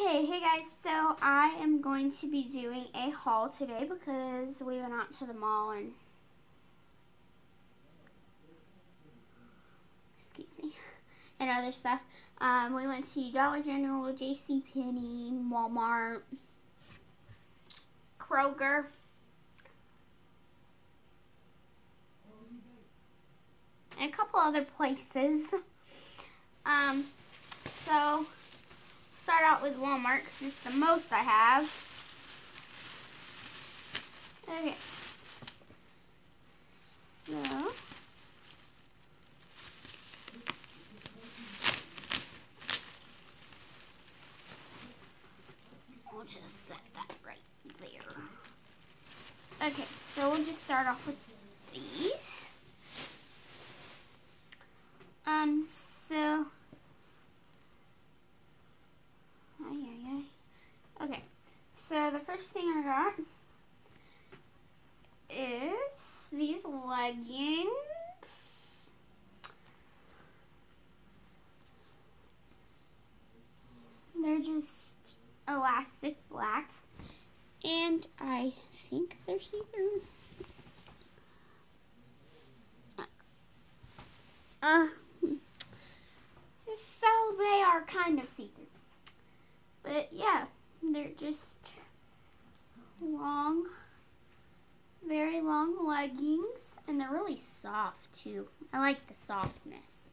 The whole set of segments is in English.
Okay, hey guys, so I am going to be doing a haul today because we went out to the mall and excuse me, and other stuff. Um, we went to Dollar General, J.C. Penney, Walmart, Kroger, and a couple other places. Um, so start out with Walmart it's the most I have. Okay. So. We'll just set that right there. Okay, so we'll just start off with these. Um, so Okay, so the first thing I got is these leggings. They're just elastic black, and I think they're see-through. Uh, so they are kind of see-through. But yeah. They're just long, very long leggings, and they're really soft too. I like the softness.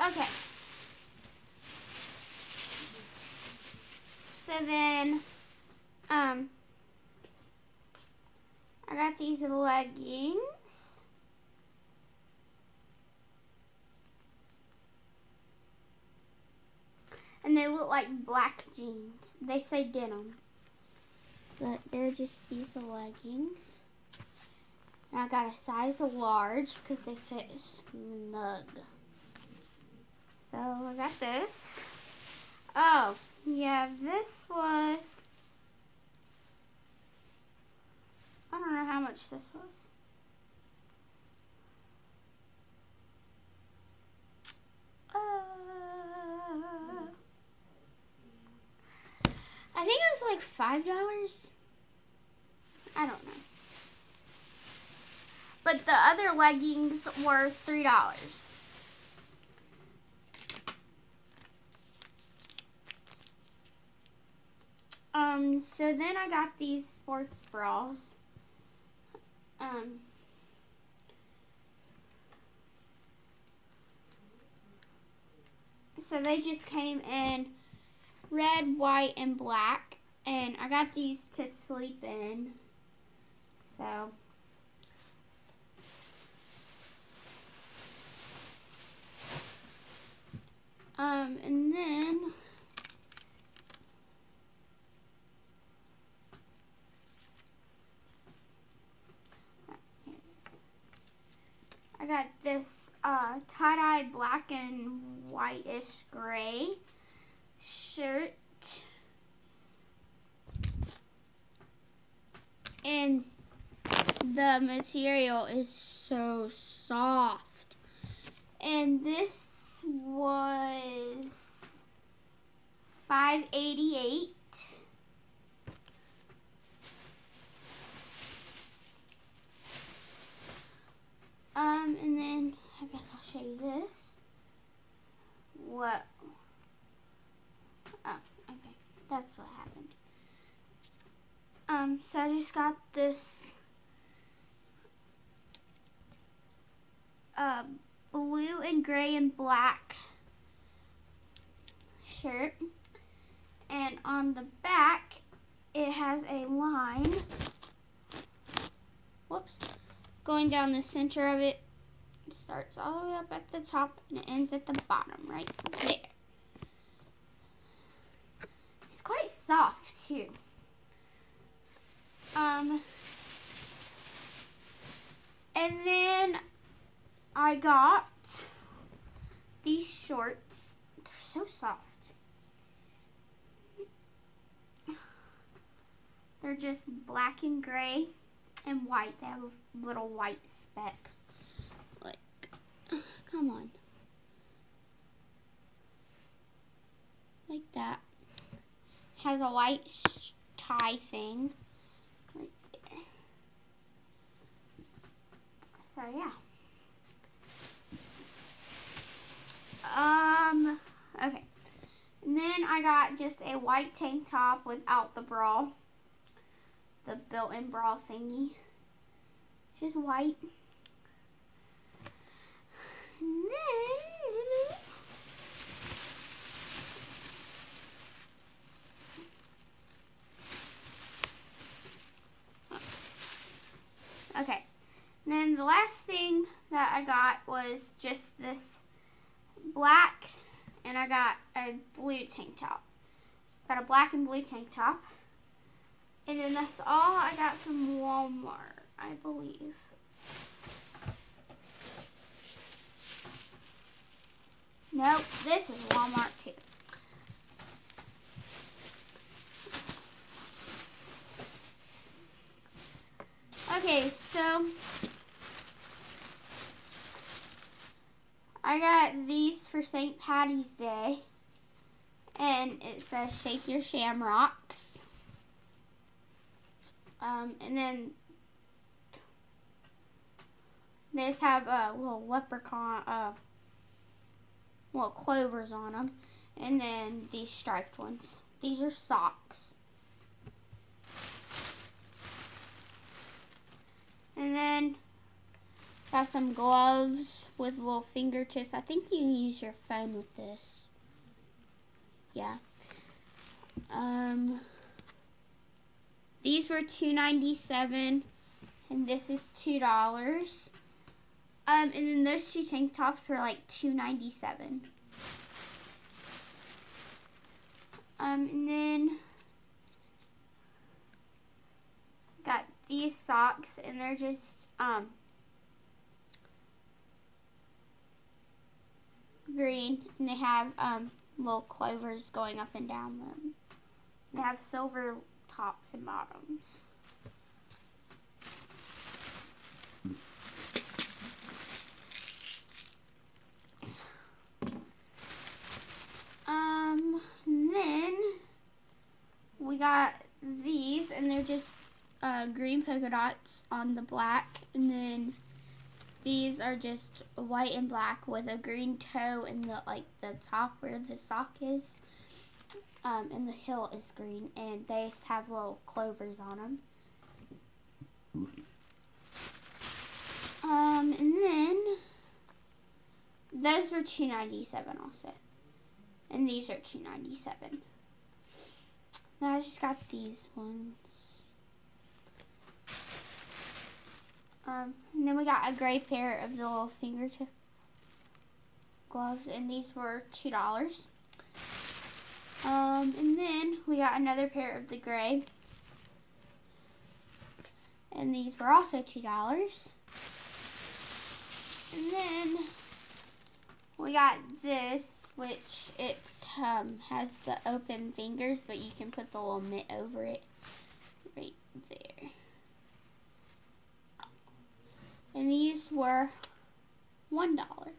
Okay. So then, um, I got these leggings. And they look like black jeans. They say denim. But they're just these leggings. And I got a size large because they fit snug. So I got this. Oh, yeah, this was, I don't know how much this was. Uh, I think it was like five dollars. I don't know. But the other leggings were three dollars. Um, so then I got these sports bras. Um, so they just came in red, white, and black. And I got these to sleep in. So. Um, and then I got this uh, tie-dye black and whitish gray shirt. And the material is so soft. And this was 588 Um, and then I guess I'll show you this. What? That's what happened. Um, so I just got this uh, blue and gray and black shirt. And on the back, it has a line. Whoops going down the center of it. It starts all the way up at the top and it ends at the bottom right there. It's quite soft too. Um, and then I got these shorts. They're so soft. They're just black and gray and white. They have little white specks. Like, come on. Like that. Has a white tie thing right. So, yeah. Um, okay. And then I got just a white tank top without the bra. The built-in bra thingy. Just white. And then... Okay. And then the last thing that I got was just this black and I got a blue tank top. Got a black and blue tank top. And then that's all I got from Walmart, I believe. Nope, this is Walmart too. Okay, so I got these for St. Patty's Day. And it says Shake Your Shamrocks. Um, and then they just have a uh, little leprechaun, uh, little clovers on them. And then these striped ones. These are socks. And then got some gloves with little fingertips. I think you use your phone with this. Yeah. Um, these were two ninety seven, and this is two dollars. Um, and then those two tank tops were like two ninety seven. Um, and then got these socks, and they're just um green, and they have um, little clovers going up and down them. They have silver tops and bottoms. Um, then we got these, and they're just uh, green polka dots on the black, and then these are just white and black with a green toe in the like the top where the sock is. Um, and the heel is green, and they have little clovers on them. Um, and then those were two ninety seven also, and these are two ninety seven. Now I just got these ones. Um, and then we got a gray pair of the little fingertip gloves, and these were two dollars. Um, and then we got another pair of the gray, and these were also two dollars. And then we got this, which it um, has the open fingers, but you can put the little mitt over it right there. And these were one dollar.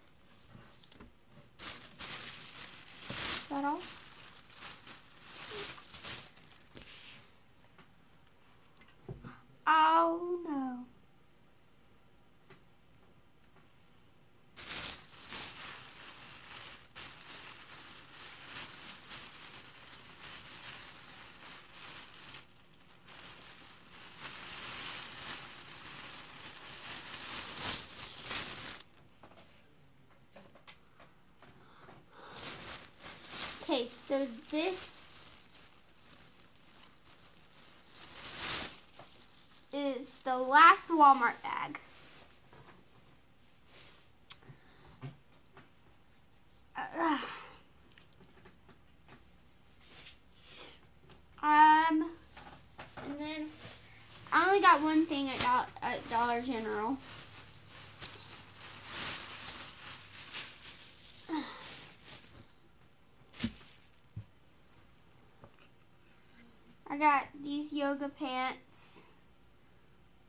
Is that all? Oh no. last Walmart bag. Uh, um, and then I only got one thing at, Do at Dollar General. I got these yoga pants.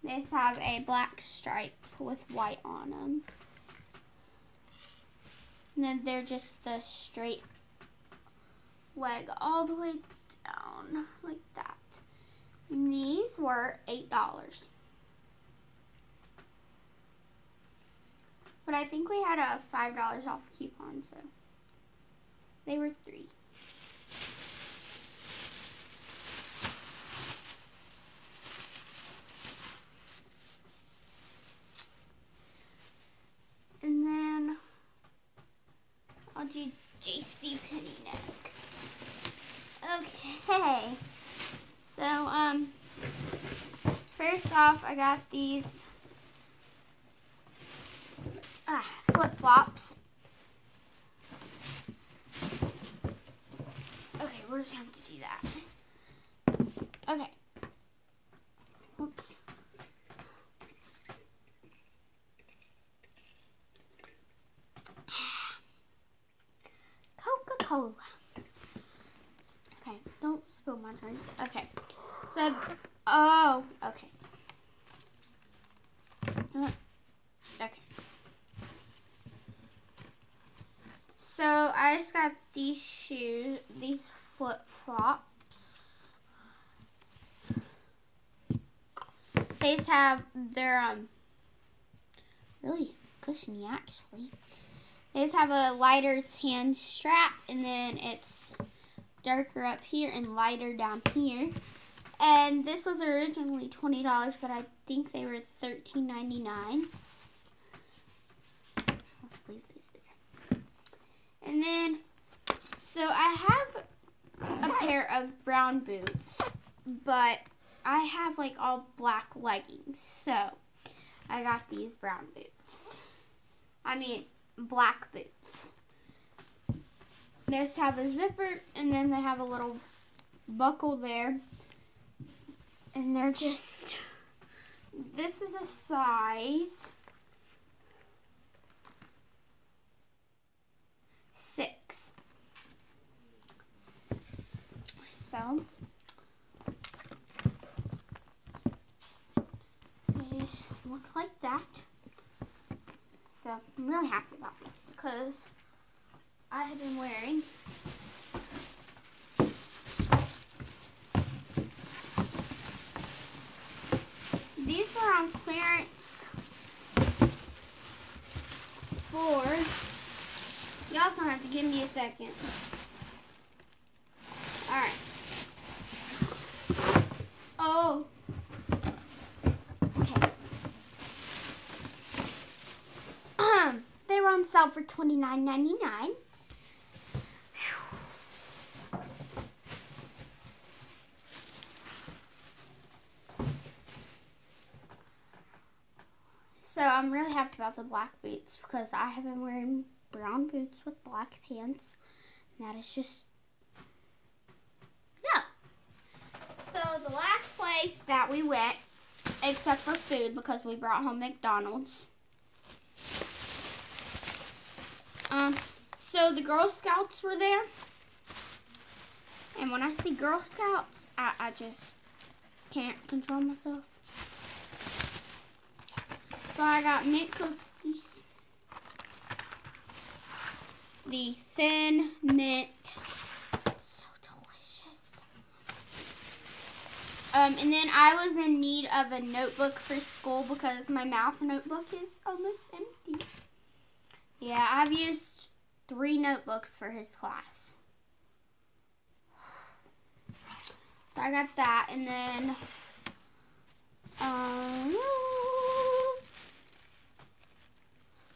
They just have a black stripe with white on them. And then they're just the straight leg all the way down like that. And these were $8. But I think we had a $5 off coupon, so they were 3 And then I'll do JC Penney next. Okay. So, um, first off, I got these ah, flip-flops. Okay, we're just going to do that. Okay. Oops. Coca-Cola. Okay, don't spill my drink. Okay. So, oh, okay. Uh, okay. So, I just got these shoes, these flip-flops. They just have, they're, um, really cushiony, actually. They just have a lighter tan strap, and then it's darker up here and lighter down here. And this was originally $20, but I think they were $13.99. Let's leave these there. And then, so I have a pair of brown boots, but I have like all black leggings. So, I got these brown boots. I mean, black boots. They just have a zipper and then they have a little buckle there. And they're just, this is a size six. So, they just look like that. So I'm really happy about this because I have been wearing these are on clearance for y'all gonna have to give me a second. Alright. Oh for $29.99. So I'm really happy about the black boots because I have been wearing brown boots with black pants. And that is just, no. So the last place that we went, except for food because we brought home McDonald's, um, so the Girl Scouts were there. And when I see Girl Scouts, I, I just can't control myself. So I got mint cookies. The thin mint. So delicious. Um, and then I was in need of a notebook for school because my math notebook is almost empty. Yeah, I've used three notebooks for his class. So I got that, and then um,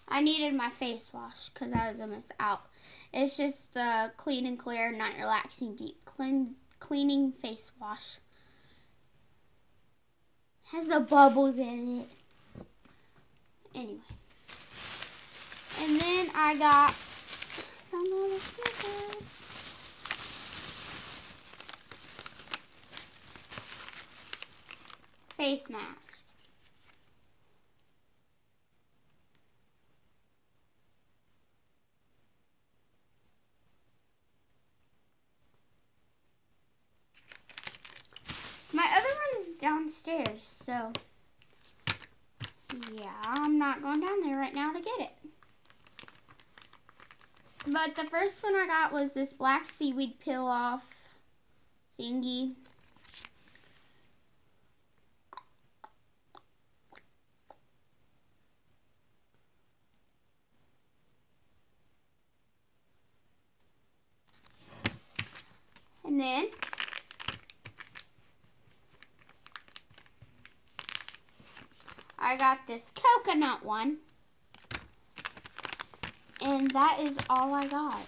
I needed my face wash because I was almost out. It's just the Clean and Clear Night Relaxing Deep Cleanse Cleaning Face Wash. Has the bubbles in it. Anyway. I got some stickers. Face mask. My other one is downstairs, so yeah, I'm not going down there right now to get it. But the first one I got was this black seaweed peel off thingy. And then I got this coconut one. And that is all I got.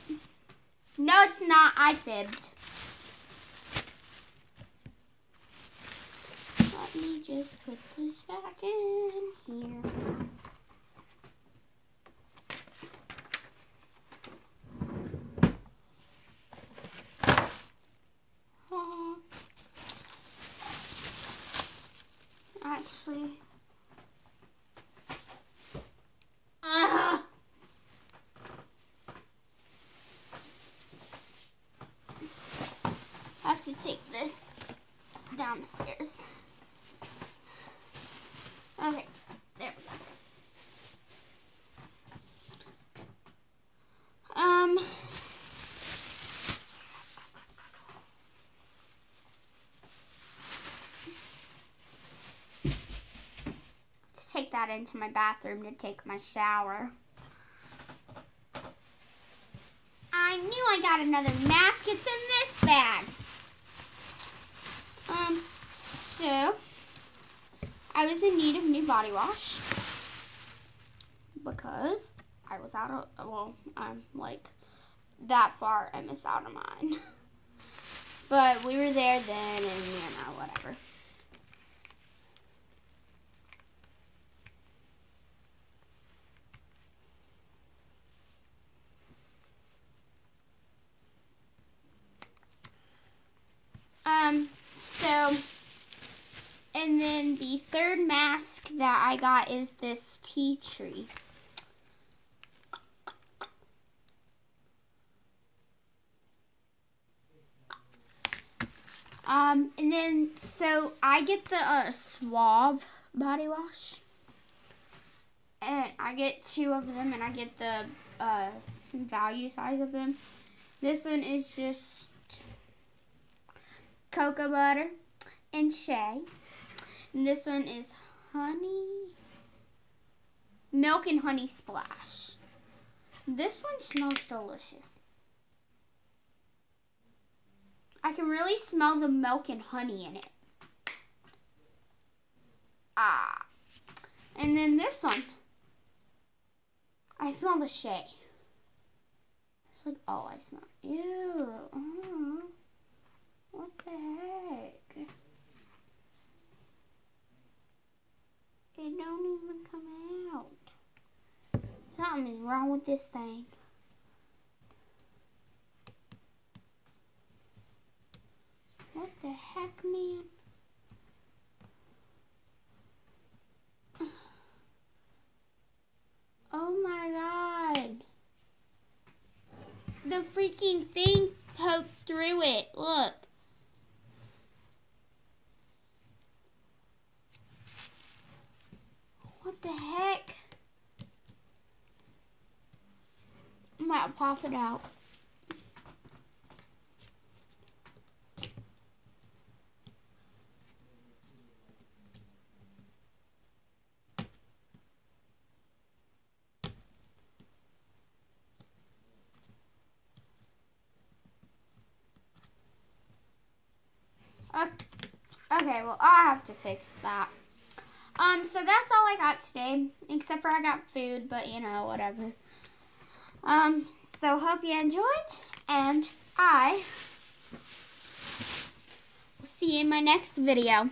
No, it's not. I fibbed. Let me just put this back in here. Actually, to take this downstairs. Okay, there we go. Um, let's take that into my bathroom to take my shower. I knew I got another mask. It's in this bag. Um, so I was in need of new body wash because I was out of, well, I'm like that far I missed out on mine. but we were there then and, you know, whatever. Um, so, and then the third mask that I got is this tea tree. Um, and then, so I get the uh, Suave body wash. And I get two of them, and I get the uh, value size of them. This one is just cocoa butter, and shea. And this one is honey, milk and honey splash. This one smells delicious. I can really smell the milk and honey in it. Ah. And then this one. I smell the shea. It's like all I smell. Ew. Uh what the heck? Don't even come out. Something is wrong with this thing. What the heck, man? Oh my god. The freaking thing poked through it. Look. What the heck? I might pop it out. Okay, well, i have to fix that. Um, so that's all I got today, except for I got food, but you know, whatever. Um, so hope you enjoyed, and I will see you in my next video.